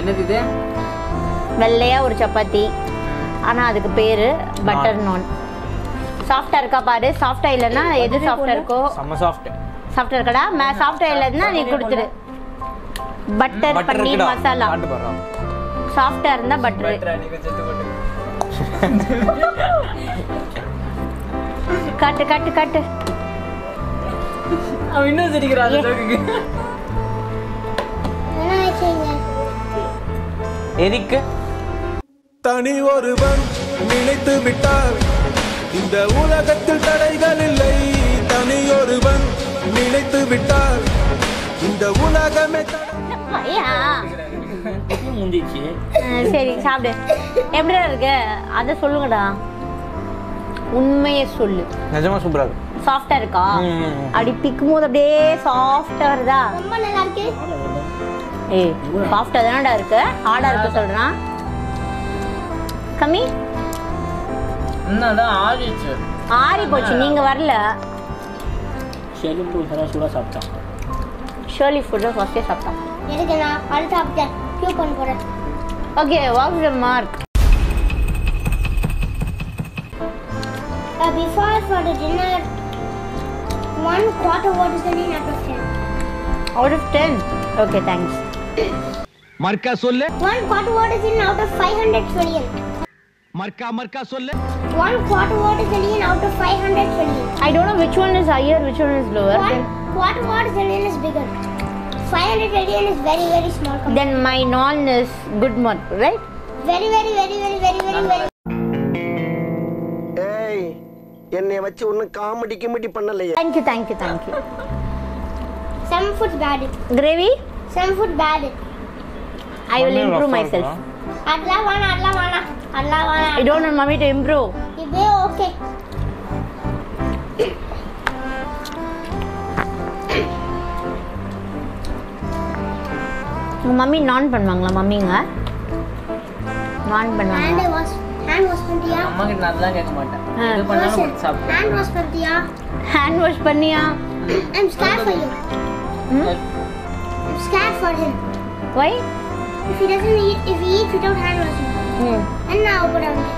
என்னது இது? வெள்ளையா ஒரு சப்பாத்தி. ஆனா அதுக்கு பேரு பட்டர் நான் சாஃப்டா இருக்கா பாரு? சாஃப்டா இல்லைன்னா எது சாஃப்டா இருக்கோ? செம்ம சாஃப்ட் சாஃப்டா இருக்கடா? சாஃப்டா இல்லைன்னா நீ கொடுத்துரு. பட்டர் பன்னீர் மசாலா காட்டு போடுறோம் சாஃப்டா இருந்தா பட்டர் காட்டு காட்டு காட்டு. அவன் இன்னும் சிரிக்கிறான் எதுக்கு? தனி ஒருவன் நினைத்து விட்டார் இந்த உலகத்தில் தடைகள் இல்லை. தனி ஒருவன் நினைத்து விட்டார் இந்த உலகமே அஹ் சரி சாப்பிடு. எப்படிடா இருக்கு? அதை சொல்லுங்கடா. உண்மையை சொல்லு. நிஜமா சூப்பரா இருக்கு. சாஃப்டா இருக்கா. அப்படி பிக்கும் போது அப்படியே சாஃப்டா வருதா? ரொம்ப நல்லா இருக்கு. ஏய் சாஃப்டா தானடா இருக்கு. ஹார்டா இருக்கு சொல்றான் கம்மி? என்னதான் ஆடிச்சு ஆறி போச்சு நீங்க வரல. செலும்பு சரா சூடா சாப்பிட்டான் ஷோலி ஃபுட்டை ஃபர்ஸ்டே சாப்பிட்டான் எதுக்கு நான் அது சாப்பிட்டேன். க்யூ பண்ண போறேன் okay what's the mark before for the dinner, one quarter what is the name out of ten? Out of ten okay thanks மர்க்கா சொல்லு One quarter what is in out of 500 trillion? மர்க்கா மர்க்கா சொல்லு One quarter what is the name out of 500 trillion? I don't know which one is higher which one is lower One quarter what is the name is bigger? 500 trillion is very very small. compared- then my non is good mark right Very very very very very very very. என்னை வச்சு ஒன்னும் comedy கிமெடி பண்ணலையே thank you thank you thank you Some food bad. gravy Some food bad. I will improve myself அதெல்லாம் வேணாம் அதெல்லாம் வேணாம் அதெல்லாம் I வேணாம் don't want mommy to improve இதே ஓகே உங்க மம்மி நான் பண்ணுவாங்களா மம்மிங்க நான் பண்ணுவாங்க ஹேண்ட் வாஷ் பண்ணிட்டியா அம்மா கிட்ட நான் அதெல்லாம் கேட்க மாட்டேன். எது பண்ணாலும் கொடுத்து சாப்பிடுவேன் ஹேண்ட் வாஷ் பண்ணிட்டியா ஹேண்ட் வாஷ் பண்ணியா? I'm scared for you. I'm scared for him. Why If he doesn't eat, if he eats without hand washing, then now put on it.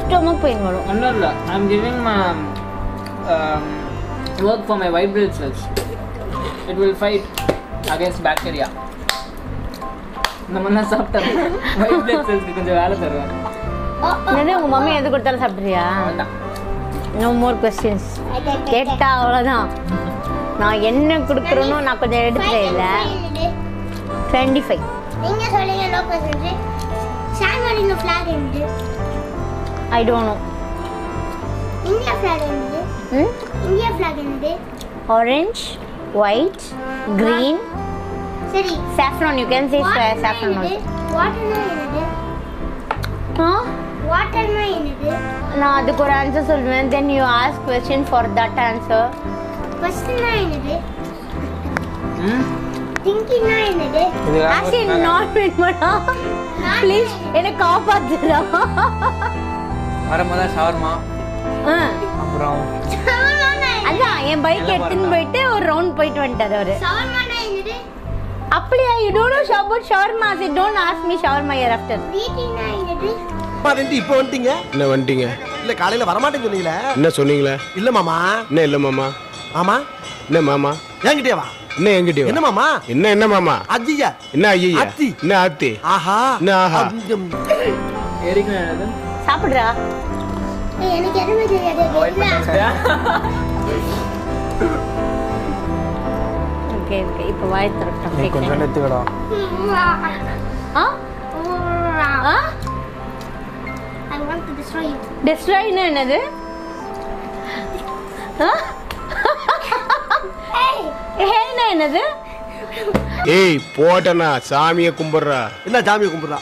Stomach pain வரும். ஒன்றும் இல்லை. I'm giving work for my white blood cells it will fight against bacteria இந்த மாதிரிலாம் சாப்பிட்டேன் white blood செல்ஸ்க்கு கொஞ்சம் வேலை தருவேன். என்னது உங்க மம்மி எது கொடுத்தாலும் சாப்பிட்றியா? No more questions. கேட்டா அவ்வளோதான் நான் என்ன கொடுக்குறேனோ நான் கொஞ்சம் எடுத்துட்டேன் இல்லை. டுவெண்ட்டி ஃபைவ் நீங்க சொல்லுங்க low percentage San Marino flag என்னது? I don't know India flag என்னது? ம்? இந்தியா ஃபிளாக் என்னது? Orange white green. சரி. Saffron you can say sa- saffron என்னது? நான் அதுக்கு ஒரு ஆன்சர் சொல்லுவேன் then you ask question for that answer ஃபர்ஸ்ட்னா என்னது? ம்? திங்கிங்னா என்னது? இது ஆக்சுவலி நாட் வேணுமாடா ப்ளீஸ் என்னை காப்பாத்துடா. வரும்போது ஷவர்மா? ஆ, அப்புறம்? அதான் என் பைக் எடுத்துன்னு போயிட்டு ஒரு ரவுண்ட் போயிட்டு வந்துட்டாரு அவரு. அப்படியா? You don't know shawarma see don't ask me shawarma year after வீட்டிங்னா என்னது? ரெண்டு இப்போ வந்துட்டீங்க? என்ன வந்துட்டீங்க? இல்ல காலையில வரமாட்டேன்னு சொன்னீங்களே. என்ன சொன்னீங்களே? இல்ல மாமா. என்ன இல்ல மாமா? மாமா. என்ன மாமா? என்கிட்டயே வா. என்ன எங்கிட்ட என்ன மாமா? என்ன என்ன மாமா? அஜியா. என்ன ஐயா அத்தி. என்ன ஆத்தி? ஆஹா. என்ன ஆஹா? சாப்பிடுறா? ஏய், எனக்கு எதுவுமே தெரியாது. ஓகே ஓகே இப்போ வாய் திறக்கட்டும். கொஞ்சம் எடுத்துக்கடா. ஆ? ஆ? I want to destroy என்னது! ஹேனா என்னது? ஏய் போட்டனா சாமியை கும்பிடுறா? என்ன ஜாமியை கும்பிடுறா.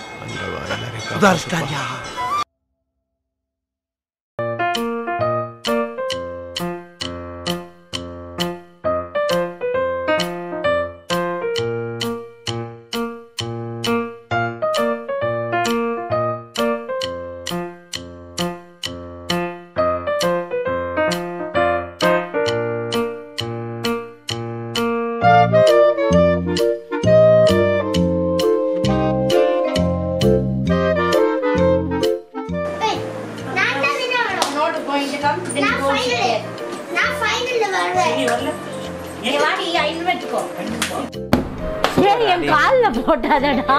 நீ என் கால்ல போட்டாதடா.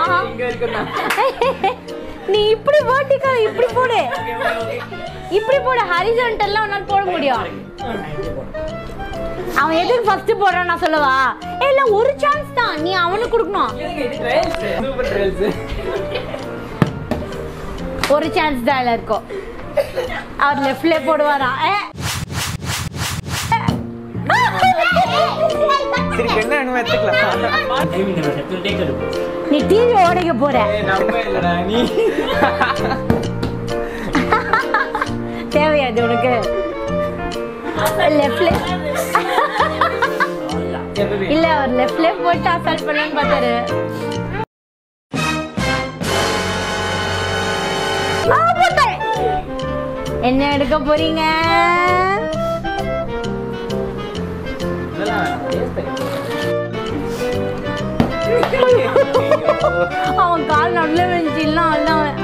நீ இப்படி போட்டிக்கோ இப்படி போடு. இப்படி போடு ஹரிசான்டல்லாம் உன்னால போட முடியும். அவன் எதுக்கு ஃபர்ஸ்ட் போடுறான் நான் சொல்லவா? இல்ல ஒரு சான்ஸ் தான். நீ அவனுக்கு கொடுக்கணும். ஒரு சான்ஸ் தான் இதுல இருக்கும் அவர் லெஃப்ட்ல போடுவாராம் என்ன வேணுமோ எடுத்துக்கலாம். நீ டிவி உடைக்க போற. நீ. தேவையாது உனக்கு? லெஃப்ட்ல இல்ல அவர் லெஃப்ட்ல போட்டு அசால்ட் பண்ணலான்னு பார்த்தாரு. என்ன எடுக்க போறீங்க? அவன் கால் நடுல விழுந்துச்சு இல்லை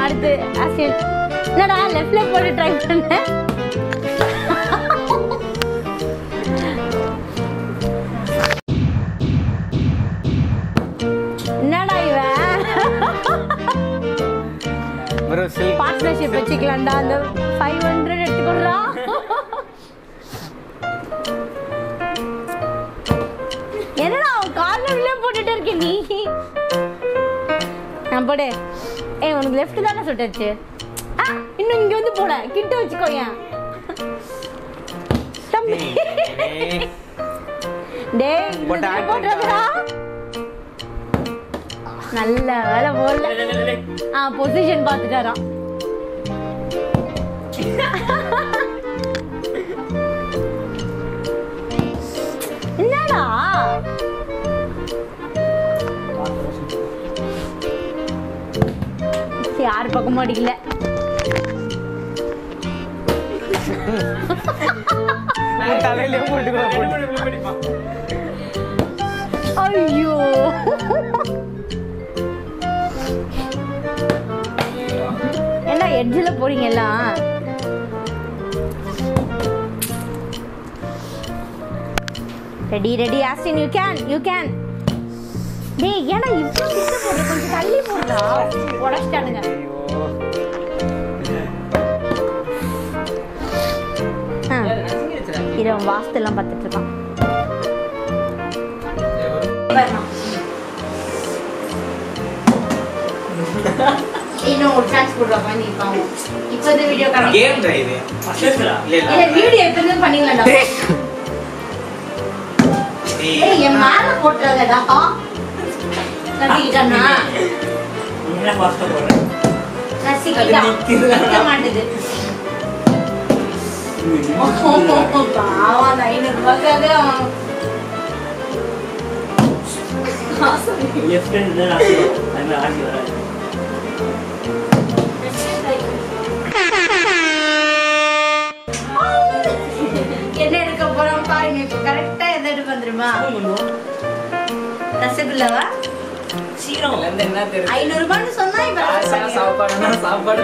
அடுத்து ஆசியன் என்னடா லெஃப்ட்ல போட்டு ட்ரை பண்ண. என்னடா இவன்? பார்ட்னர்ஷிப் வச்சுக்கலாம்டா அந்த ஃபைவ் ஹண்ட்ரட் எடுத்துக்கொடுறா நான் போடு. ஏய் உனக்கு லெஃப்ட் தானே சுட்டுச்சு ஆ இன்னும் இங்க வந்து போட. கிட்ட வச்சுக்கோ ஏன்? தம்பி. டேய் இந்த போட்டு இதுல ஆட் போட்டுறதுடா நல்ல வேலை போடல ஆ பொசிஷன் பார்த்துட்டாராம். சரி, யார் பக்கமும் அடிக்கல தலையிலே போட்டுக்கலாம் ஐயோ. என்ன எட்ஜில் போறீங்க எல்லாம்? Ready ready Austin you can you can டேய் ஏன்னா இவ்வளோ கொஞ்சம் தள்ளி போடுறா உடச்சிட்டானுங்க. அவன் வாஸ்தெல்லாம் பார்த்துட்டு இருக்கான். இன்னும் ஒரு சான்ஸ் கொடுறா பண்ணி பாவம் இப்போ இந்த வீடியோ கேம் தான் இது இல்ல இல்ல இல்ல. வீடியோ எப்பவுமே பண்ணிக்கலாம்டா ஏய். என் மேல போட்டுறதடா நசிக்கிட்டா நசிக்கிட்டா நிக்க மாட்டுது பாவம் ஐநூறு ரூபாய்க்காக என்ன எடுக்க போறோம் பாருங்க இப்போ கரெக்டா எதை எடுக்க வந்துருமா ரசகுல்லாவா தெரியுது? ஐநூறு ரூபான்னு சொன்னா இப்ப. சாப்பாடுனா சாப்பாடு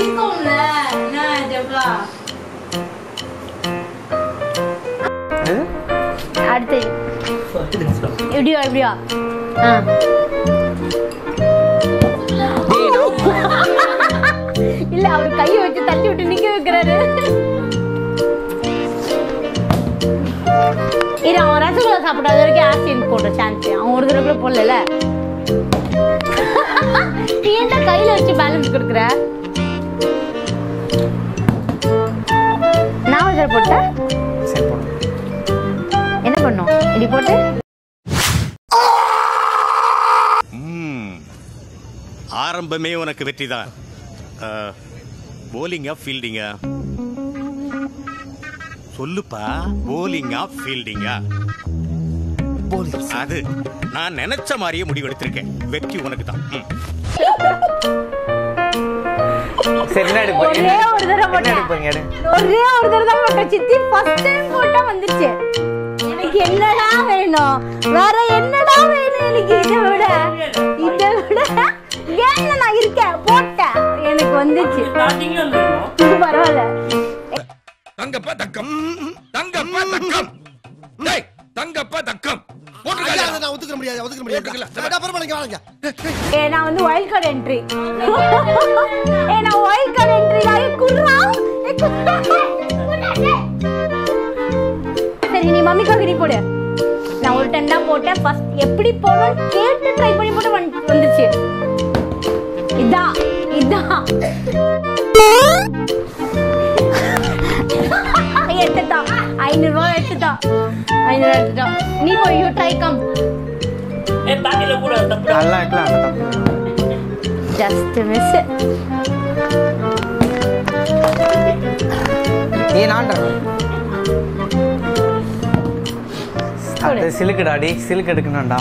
என்ன அடுத்து. எப்படியோ எப்படியோ. ஆ. இல்ல அவர் கையை வச்சு தட்டி விட்டு நிக்க வைக்கிறாரு. இரு அவன் ரசகுல்லா சாப்பிடாத வரைக்கும் ஆசியன் போடுற சான்ஸ் அவன் ஒரு தடவை போடல நீ என்ன கையில வச்சு பேலன்ஸ் கொடுக்குற? நான் ஒரு தடவை போட்டேன் சரி போடு. என்ன பண்ணும்? இப்படி போட்டு. ஆரம்பமே உனக்கு வெற்றிதான். போலிங்கா ஃபீல்டிங்கா சொல்லுப்பா போலிங்கா ஃபீல்டிங்கா அது நான் நினைச்ச மாதிரியே முடிவெடுத்திருக்கேன். வெற்றி உனக்கு தான். சரி என்ன ஒரே ஒரு தடவை போட்டேன் ஒரே ஒரு தடவை தான் போட்டேன் சித்தி ஃபர்ஸ்ட் டைம் போட்டா வந்துருச்சு. எனக்கு என்னடா வேணும்? வேற என்னடா வேணும் எனக்கு? இதை விட இதை விட ஏன்னு நான் இருக்கேன். போட்டேன். எனக்கு வந்துச்சு. பரவாயில்ல. தங்கப்பா தக்கம். தங்கப்பா தக்கம். டேய் தங்கப்பா தக்கம். நான் ஒத்துக்க முடியாது ஒத்துக்க முடியாது. நான் வந்து வைல்ட் கார்டு என்ட்ரி போட்டேன் ஃபர்ஸ்ட் எப்படி போடணும்னு கேட்டு ட்ரை பண்ணி போட்டு வந்து- வந்துச்சு. இதான் இதான் எடுத்துட்டான் ஐநூறு ரூபாய் எடுத்துட்டான் ஐநூறு எடுத்துட்டான் நீ போய் you try come just miss ஏ நான்டா அது சிலுக்குடா டே சிலுக்கு எடுக்கணும்டா.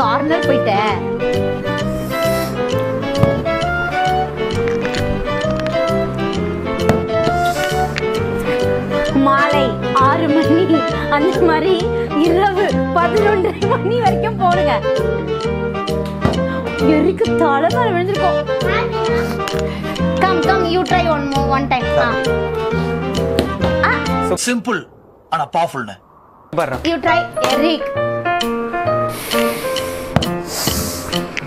கார்னர் போயிட்ட. மாலை ஆறு மணி. அந்த மாதிரி இரவு பதினொன்றரை மணி வரைக்கும் போடுங்க. எரிக்கு தலை மேல விழுந்திருக்கோம்? Come come you try one more one time simple ஆனா பவர்ஃபுல்னு யூ ட்ரை எரிக்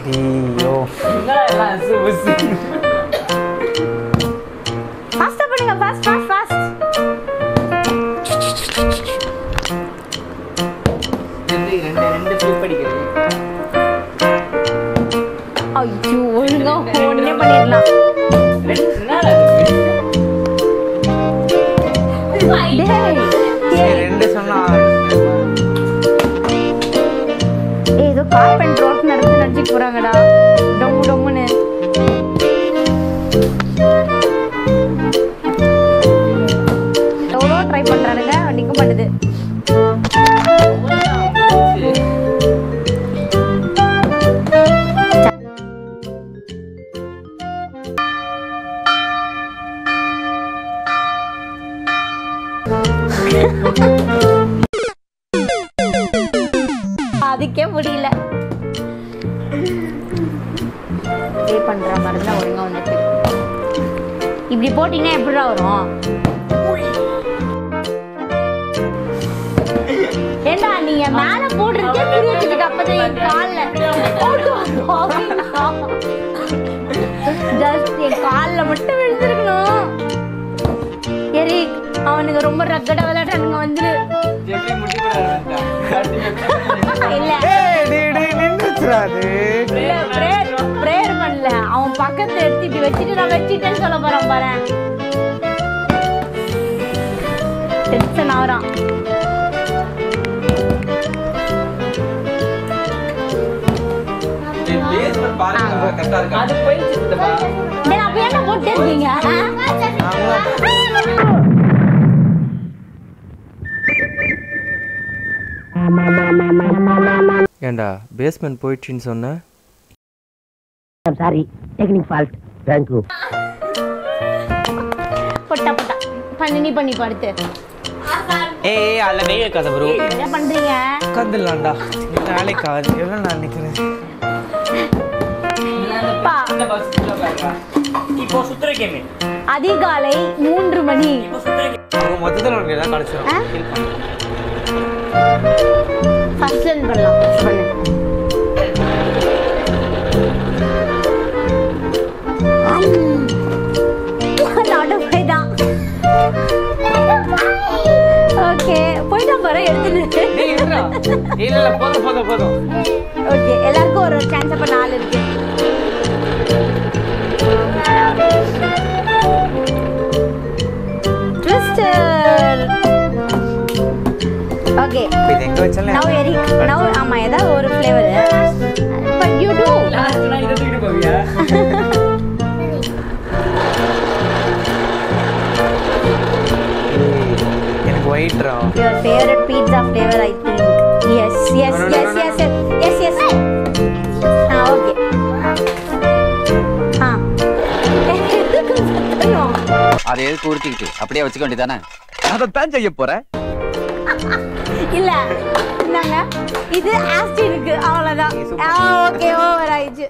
ஐயோ ஃபாஸ்டா பண்ணுங்க ஃபாஸ்ட் ஃபாஸ்ட் ஃபாஸ்ட் ரெண்டு ரெண்டு ரெண்டு ஃபிளிப் அடிக்கிறது ஐயோ ஒழுங்கா ஒண்ணே பண்ணிடலாம் அப்பதான் என் கால்ல. ஜஸ்ட் என் கால்ல மட்டும் விழுந்திருக்கணும். எரிக் அவனுங்க ரொம்ப ரக்கடா விளையாடுறானுங்க வந்துரு பிரேயர் பிரேயர் பண்ணல. அவன் பக்கத்துல எடுத்து இப்படி வச்சுட்டு நான் வச்சிட்டேன்னு சொல்ல போறான் பாரு. டென்ஷன் ஆகுறான். அது போயிடுச்சு சித்தப்பா. டேய் அப்ப என்ன போட்டு இருக்கீங்க ஏண்டா பேஸ்மெண்ட் போயிடுச்சின்னு சொன்ன? Sorry technique fault thank you பொட்டா பொட்டா. பண்ணி நீ பண்ணி படுத்து ஏய் அதில் நெய் வைக்காத ப்ரோ என்ன பண்றீங்க? உட்காந்துடலாம்டா. நாளைக்கு எவ்வளோ நான் நிற்கிறேன் இப்போ சுத்துற கேமு அதிகாலை மூன்று மணி. அவங்க மொத்தத்தில் உனக்கு எதாவது ஆ? கிடச்சிடும் ஃபர்ஸ்ட் லேர்ன் பண்ணலாம். பண்ணு. ஓகே போயிட்டான் பாரு எடுத்துட்டு இல்ல இல்ல போதும் போதும் போதும். ஓகே எல்லாருக்கும் ஒரு சான்ஸ் அப்ப நாலு இருக்கு. எங்க வச்சாலும் நவ் வெரி நவ் ஆமா ஏதாவது ஒரு ஃப்ளேவர் பட் யூ டு எனக்கு white raw. Your favourite pizza flavour I think yes yes yes yes yes yes ah okay அதை எதுக்கு உடுத்திக்கிட்டு அப்படியே வச்சுக்க வேண்டியதானே அதைத்தான் செய்ய போறேன். இல்ல இந்தாங்க இது ஆஸ்டினுக்கு அவ்வளவுதான். ஓகே ஓவர் ஆயிடுச்சு.